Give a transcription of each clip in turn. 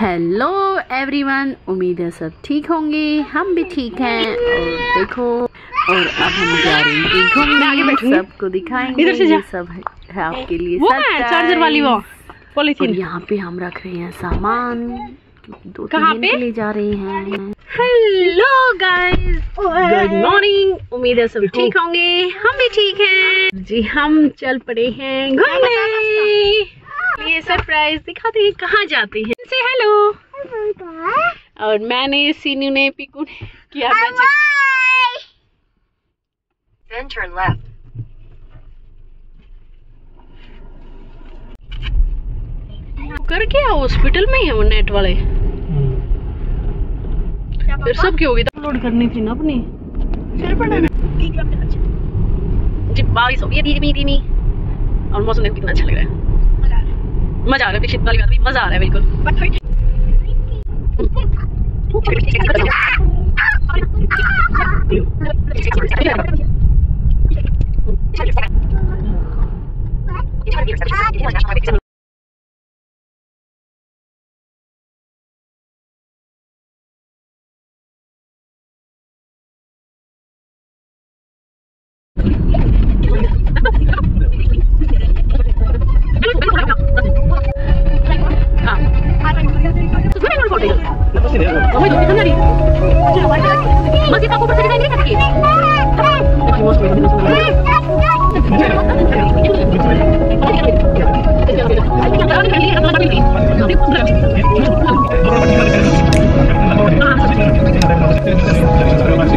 Hello everyone उम्मीद है सब ठीक होंगे। हम भी ठीक हैं। और देखो और अब हम जा रहे हैं। घूमने। सबको दिखाएँगे। इधर से जा। सब है, आपके लिए वो है चार्जर वाली वो पॉलीथीन। यहाँ पे हम रख रहे हैं सामान। दो कहाँ पे? ले जा रहे हैं। हेलो गाइस गुड मॉर्निंग उम्मीद है सब ठीक होंगे। हम भी ठीक हैं। जी हम चल पड़े हैं घूमने। ये सरप्राइज़ दिखाते हैं कहाँ जाते हैं। हेलो। और मैंने सीनू ने पिकू ने किया Then turn left. कर क्या हॉस्पिटल में ही है वो नेट वाले? फिर सब की होगी? अपलोड करनी थी ना अपनी। जी बारिश हो। है धीमी धीमी। और मौसम देखो कितना अच्छा लग रहा है। मज़ा आ रहा है पिछली वाली बात भी मज़ा आ रहा है बिल्कुल। kok deh ya kamu Terima kasih.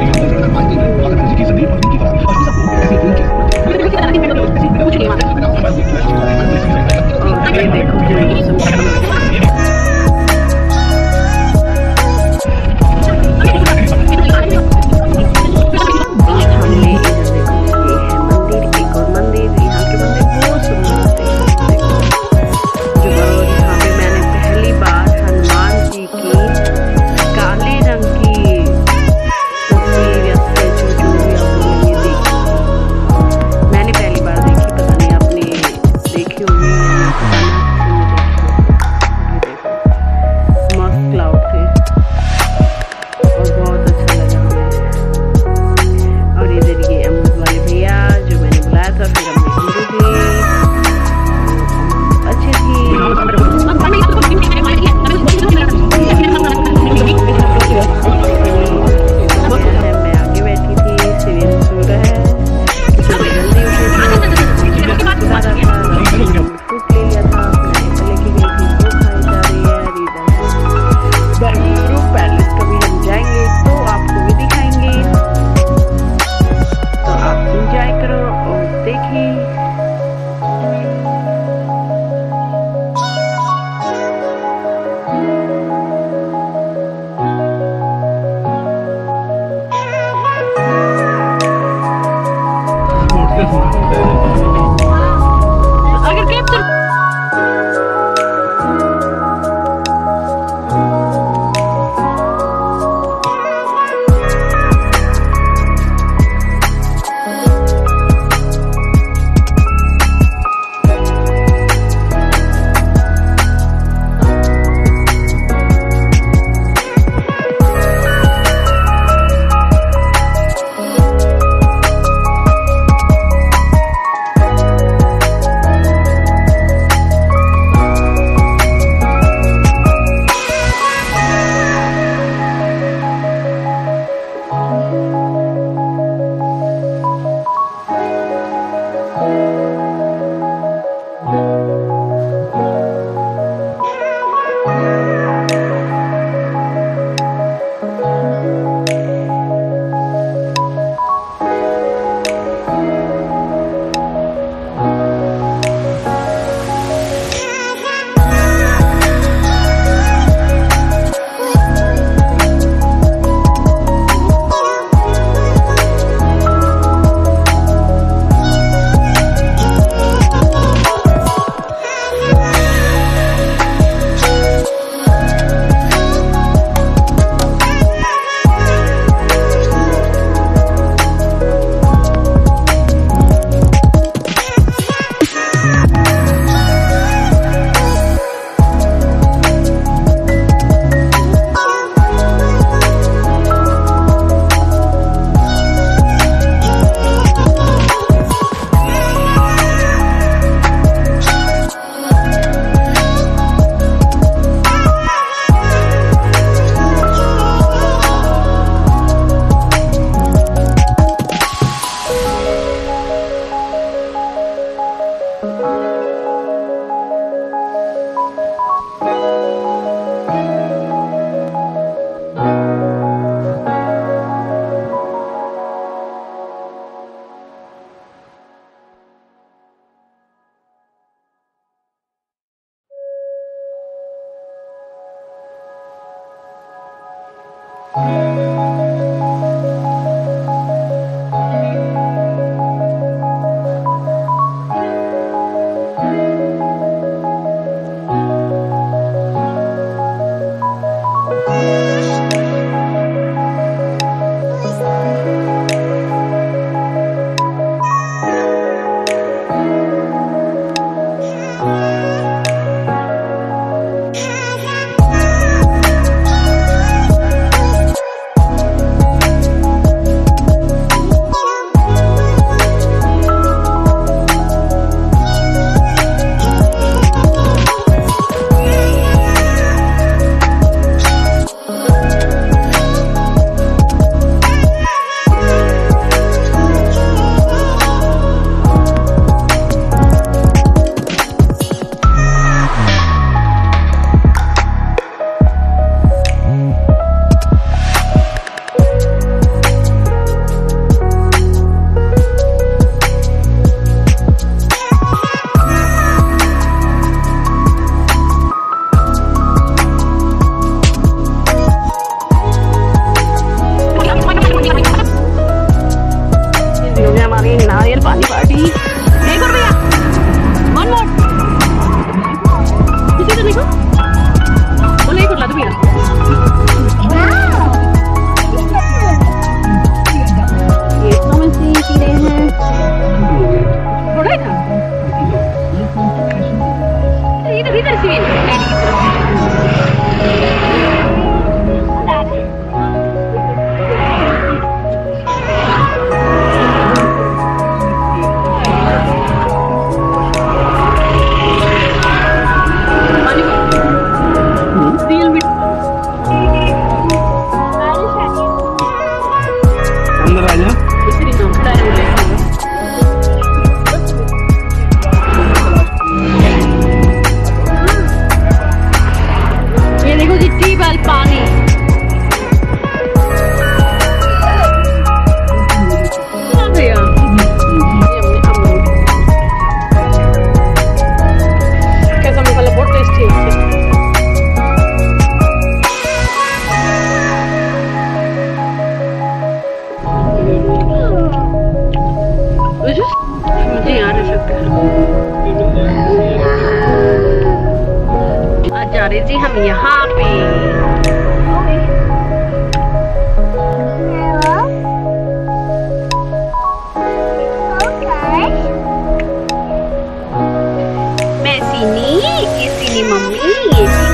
sini, di sini mami.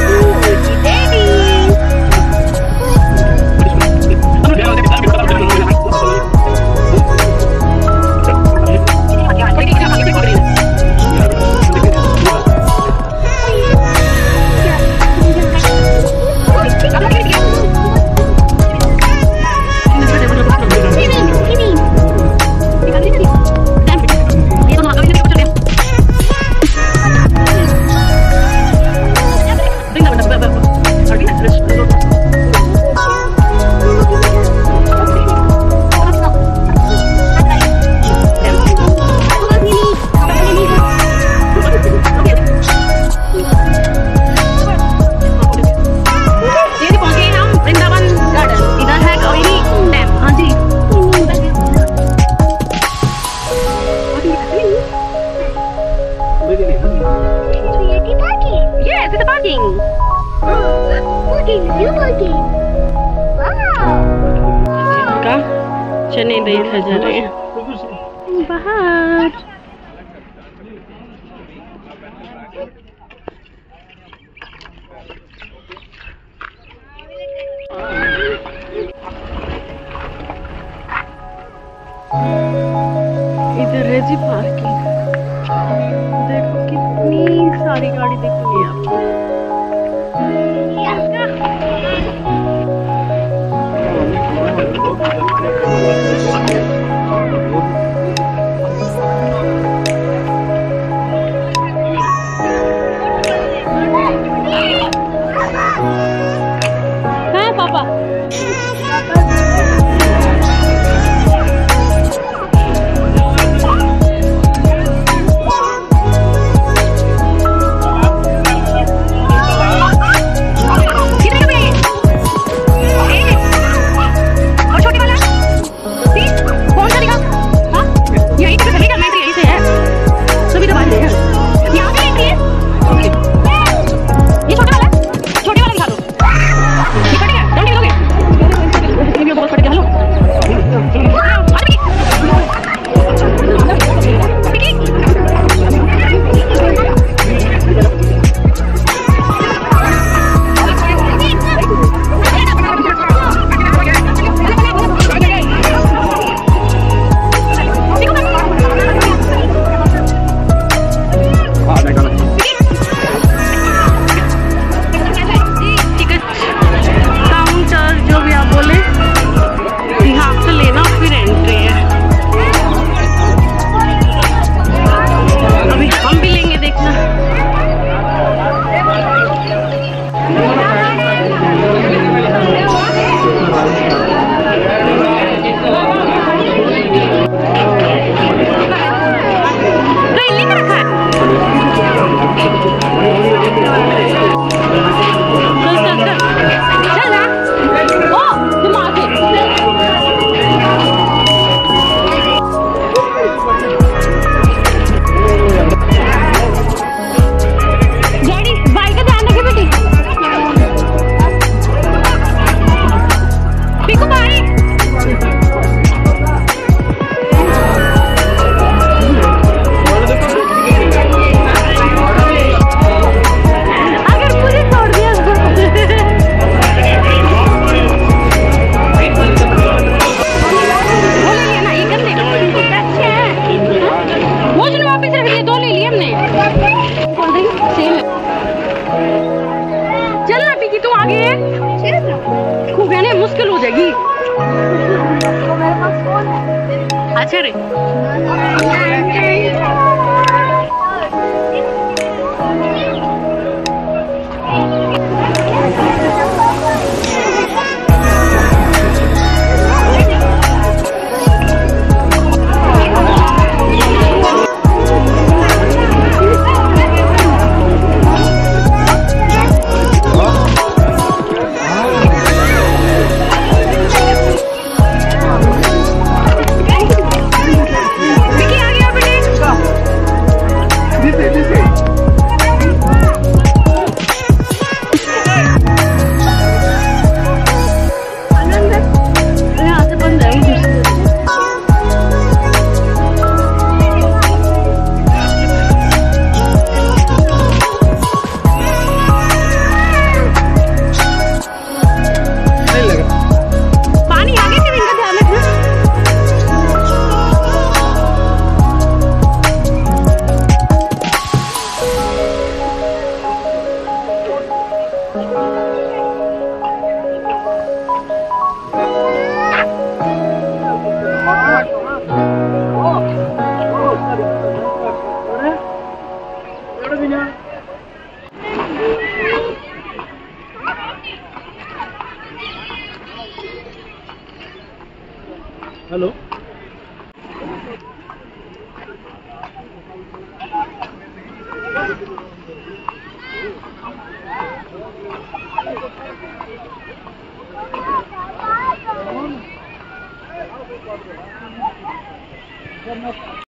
you देखा जा रहे हैं। बाहर। इधर है जी पार्किंग। देखो कितनी सारी गाड़ी दिख रही है आपको। Thank. अच्छा रे हेलो